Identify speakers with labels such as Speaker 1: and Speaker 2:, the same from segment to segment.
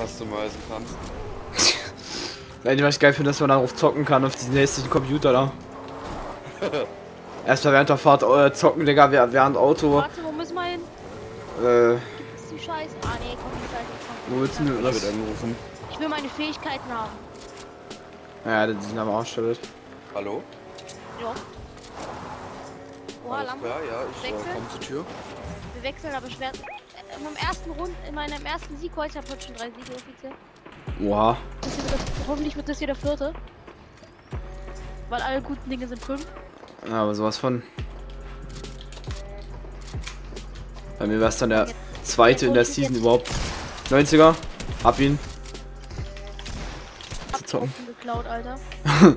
Speaker 1: customizen kannst.
Speaker 2: Eigentlich was ich geil finde, dass man darauf zocken kann, auf diesen hässlichen Computer da. Erstmal während der Fahrt äh, zocken, Digga, während Auto.
Speaker 3: Warte, wo müssen wir hin?
Speaker 2: Äh,
Speaker 3: Ist die Scheiße? Ah, nee, komm, die Scheiße.
Speaker 2: wo willst du denn
Speaker 1: wird angerufen.
Speaker 3: Ich will meine Fähigkeiten haben.
Speaker 2: Ja, die sind am Arsch.
Speaker 1: Hallo?
Speaker 3: Ja. Oha, Lampe.
Speaker 1: ja, ich äh,
Speaker 3: Wechsel?
Speaker 1: komme zur Tür.
Speaker 3: Wir wechseln aber schwer. In meinem ersten Rund, in meinem ersten Sieg heute, ich habe heute schon drei Siege offiziell.
Speaker 2: Oha.
Speaker 3: Das wird das, hoffentlich wird das hier der vierte. Weil alle guten Dinge sind fünf.
Speaker 2: Ja, aber sowas von. Bei mir war es dann der zweite in der Season überhaupt. 90er. Hab ihn.
Speaker 3: Hab
Speaker 2: zocken.
Speaker 3: Geklaut, Alter.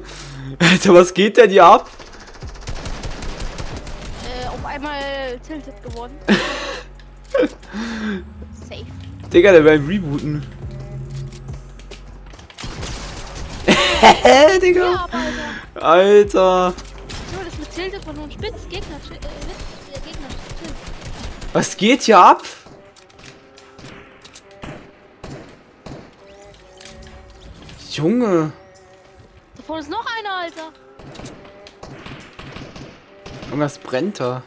Speaker 2: Alter, was geht denn hier ab?
Speaker 3: Äh, auf einmal tilted geworden. Safe.
Speaker 2: Digga, der will rebooten. Hä, Digga?
Speaker 3: Ja, aber Alter.
Speaker 2: Alter.
Speaker 3: So, das mit tilted von nur ein Spitz. Gegner, äh, Witz, Gegner tiltet.
Speaker 2: Was geht hier ab? Junge.
Speaker 3: Da vorne ist noch einer, Alter.
Speaker 2: Irgendwas brennt da.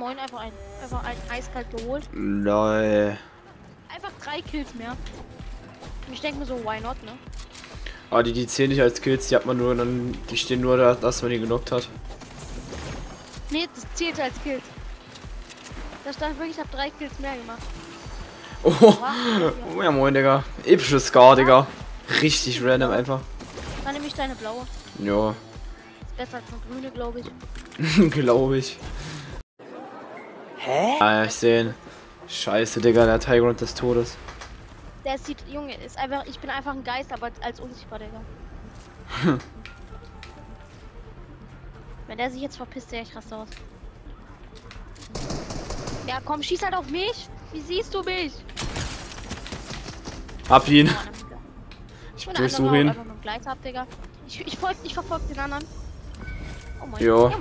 Speaker 3: Moin, einfach ein, einfach ein eiskalt geholt.
Speaker 2: Lol.
Speaker 3: Einfach drei Kills mehr. Und ich denke mir so, why not, ne?
Speaker 2: Aber die, die zählen nicht als Kills, die hat man nur, dann, die stehen nur da, dass man die genockt hat.
Speaker 3: Nee, das zählt als Kills. Da stand wirklich, ich habe drei Kills mehr gemacht.
Speaker 2: Oh,
Speaker 3: Wow.
Speaker 2: oh ja moin, Digga. Episches Scar, Digga. Richtig random einfach.
Speaker 3: Dann nehme ich deine blaue.
Speaker 2: Ja,
Speaker 3: Ist besser als eine grüne, glaube ich.
Speaker 2: glaube ich. Hä? Ah, ich sehe Scheiße, Digga, der Tigrant des Todes.
Speaker 3: Der sieht, Junge, ist einfach, ich bin einfach ein Geist, aber als unsichtbar, Digga. Wenn der sich jetzt verpisst, der ich raste aus. Ja, komm, schieß halt auf mich. Wie siehst du mich?
Speaker 2: Hab ihn. Ich durchsuche ihn.
Speaker 3: Ich, ich, folg, ich verfolge den anderen. Oh moin.
Speaker 2: Jo.
Speaker 3: Ja,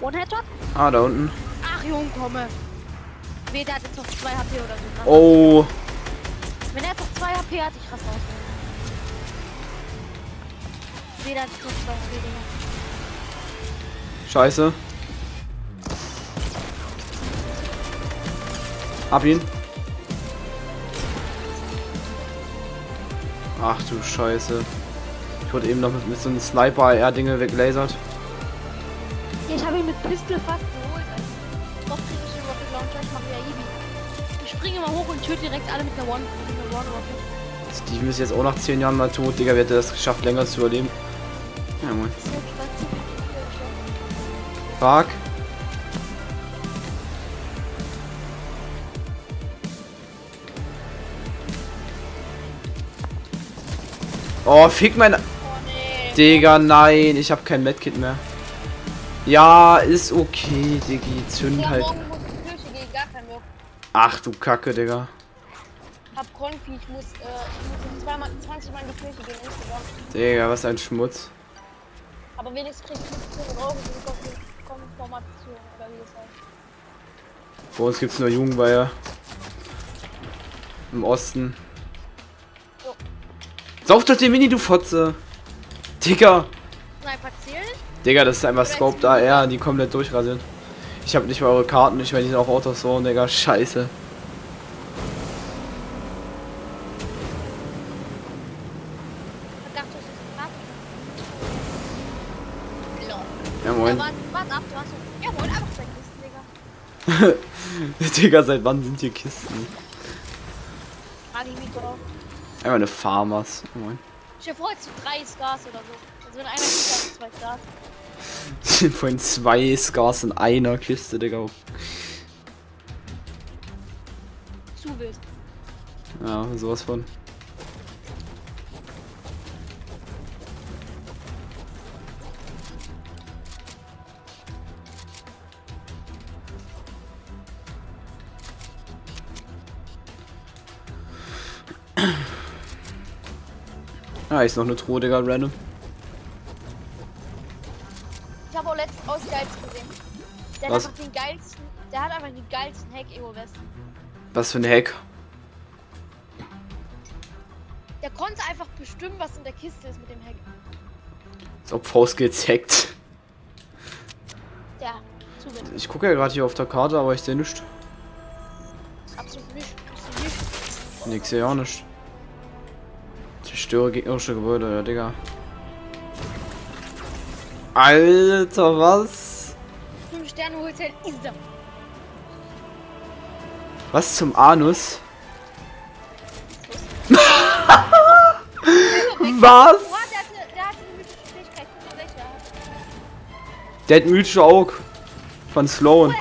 Speaker 3: moin. One Headshot?
Speaker 2: Ah, da unten.
Speaker 3: Ach, Junge, komme. Weh, der hat jetzt noch 2 HP oder so. Ne?
Speaker 2: Oh.
Speaker 3: Wenn er jetzt noch 2 HP hat, ich raste aus. Weh, der hat jetzt noch 2 HP, Digga.
Speaker 2: Scheiße. Hab ihn. Ach du Scheiße. Ich wurde eben noch mit, mit so einem Sniper-AR-Dinge weglasert.
Speaker 3: Ihn mit Pistol fast geholt, krieg ich den Rocket Launcher, ich mache ja easy. Ich springe immer hoch und töte direkt alle mit der One. Mit der One Rocket.
Speaker 2: Steve ist jetzt auch nach 10 Jahren mal tot. Digga, wer hätte das geschafft, länger zu überleben? Ja, moin. Fuck. Oh, fick mein...
Speaker 3: Oh nee.
Speaker 2: Digga, nein. Ich habe kein Medkit mehr. Ja, ist okay, Diggi. Zünd
Speaker 3: Ja,
Speaker 2: halt. Ach du Kacke, Digga.
Speaker 3: Hab Konfi, ich muss, äh, ich muss zweimal, 20 Mal in die Kirche gehen insgesamt.
Speaker 2: Digga, was ein Schmutz.
Speaker 3: Aber wenigstens krieg ich 15 Euro für Konformation oder wie es heißt.
Speaker 2: Bei uns gibt's nur Jugendweihe. Im Osten.
Speaker 3: Jo.
Speaker 2: Sauf doch den Mini, du Fotze. Digga.
Speaker 3: Sniper zählen?
Speaker 2: Digga, das ist einfach Scoped AR, die komplett durchrasiert. Ich habe nicht mal eure Karten, ich meine, die sind auch Autos so, Digga, scheiße. Ja, moin.
Speaker 3: warte, warte ab, du hast so. Ja, moin, einfach zwei Kisten, Digga.
Speaker 2: Digga, seit wann sind hier Kisten? Einfach eine Farmers. Moin.
Speaker 3: Ich hab vorher zu drei Scars oder so. Also wenn einer gibt, hat zwei Scars.
Speaker 2: Sind vorhin zwei Scars in einer Kiste, Digga.
Speaker 3: Zu wild.
Speaker 2: Ja, sowas von. Ah, ist noch eine Truhe, Digga, random.
Speaker 3: Hat
Speaker 2: Was?
Speaker 3: einfach den geilsten, der hat einfach den geilsten Hack Ego West.
Speaker 2: Was für ein Hack.
Speaker 3: Der konnte einfach bestimmen, was in der Kiste ist mit dem Hack.
Speaker 2: Als ob V-Skills hackt.
Speaker 3: Ja, zugeben.
Speaker 2: Ich gucke ja gerade hier auf der Karte, aber ich sehe nichts.
Speaker 3: Absolut nicht. Absolut nicht.
Speaker 2: Nix sehe auch nicht. Zerstöre gegnerische Gebäude, ja, Digga. Alter, was?
Speaker 3: 5 Sterne Hotel Isda.
Speaker 2: Was zum Anus? Was?
Speaker 3: Boah, der hatte eine mythische hat.
Speaker 2: Hat Aug. Von Sloan.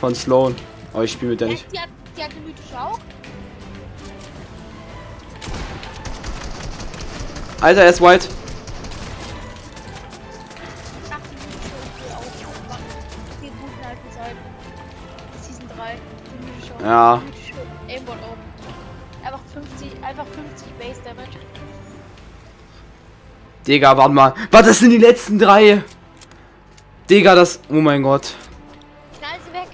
Speaker 2: Von Sloan. Aber ich spiele mit der nicht.
Speaker 3: die, hat, die hat eine mythische auch.
Speaker 2: Alter, er ist white.
Speaker 3: 3. Die mythische auch.
Speaker 2: Ja.
Speaker 3: Aimbot auch. Einfach 50, einfach 50 Base Damage.
Speaker 2: Digga, warte mal. Was, das sind die letzten drei? Digga, das... Oh mein Gott.
Speaker 3: Knall sie weg.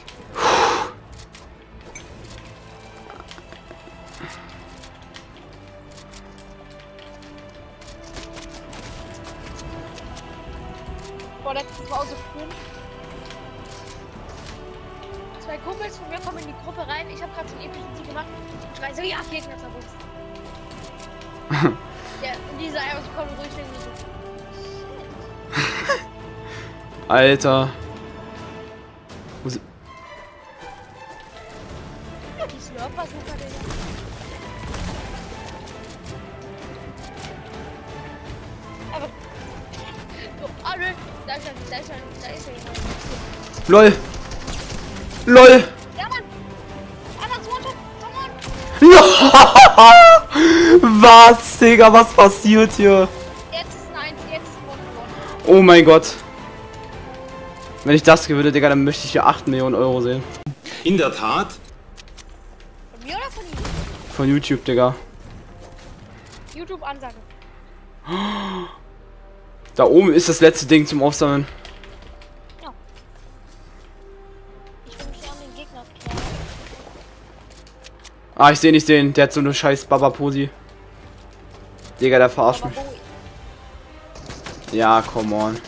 Speaker 3: Boah, das war auch so schön. Kumpels von mir kommen in die Gruppe rein. Ich habe gerade so einen epischen Sieg gemacht und schreien so, ja, Gegner zerwurst. ja, und diese so kommen ruhig denken so.
Speaker 2: Alter. Wo si-
Speaker 3: Ja, die Slurper super, Digga. Aber. Nö. Da ist er, da ist er, da ist er jemand.
Speaker 2: LOL. LOL.
Speaker 3: Ja, Mann! Anders One-Shot, come on!
Speaker 2: was, Digga, was passiert hier?
Speaker 3: Jetzt ist ein 1, jetzt ist ein.
Speaker 2: Oh mein Gott. Wenn ich das gewinne, Digga, dann möchte ich hier 8 Millionen Euro sehen.
Speaker 4: In der Tat.
Speaker 3: Von mir oder von ihm?
Speaker 2: Von YouTube, Digga.
Speaker 3: YouTube-Ansage.
Speaker 2: Da oben ist das letzte Ding zum Aufsammeln. Ah, ich sehe nicht den. Der hat so eine scheiß Baba-Posi. Digga, der verarscht mich. Ja, come on.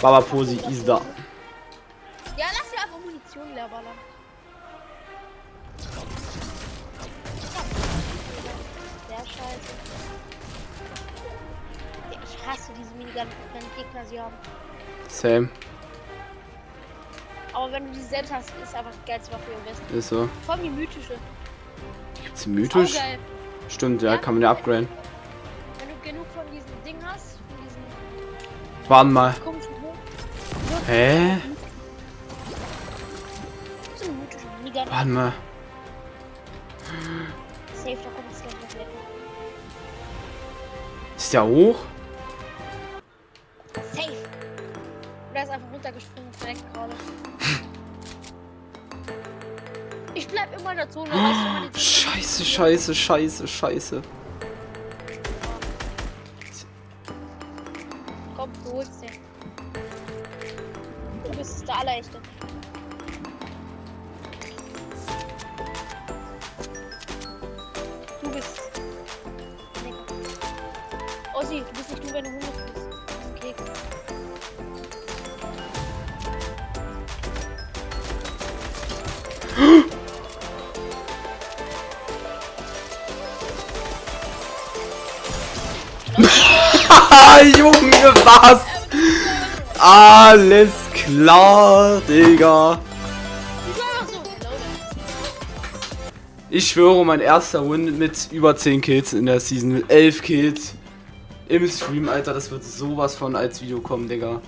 Speaker 2: Baba-Posi ist da.
Speaker 3: Ja, lass dir einfach Munition leer ballern. Sehr scheiße. Ich hasse diese Minigun, wenn Gegner sie haben.
Speaker 2: Same.
Speaker 3: Aber wenn du die selbst hast, ist einfach die geilste Waffe im Westen.
Speaker 2: Ist so.
Speaker 3: Vor allem die mythische.
Speaker 2: Gibt's mythisch? Stimmt, ja, kann man ja upgraden.
Speaker 3: Wenn du genug von diesem Ding hast, von diesen
Speaker 2: Warte mal. Hä? Warte mal.
Speaker 3: Safe, da kommt lecker.
Speaker 2: Ist der hoch?
Speaker 3: Oder ist einfach runtergesprungen und direkt gerade. Ich bleib immer in der Zone, Zone.
Speaker 2: Scheiße, scheiße, scheiße, scheiße.
Speaker 3: Komm, du holst den. Du bist der Allerechte. Du bist. Nee. Ossi, du bist nicht du, wenn du 100 bist. Okay.
Speaker 2: Ah, Junge, was? Alles klar, Digga. Ich schwöre, mein erster Win mit über 10 Kills in der Season. Mit 11 Kills. Im Stream, Alter, das wird sowas von als Video kommen, Digga.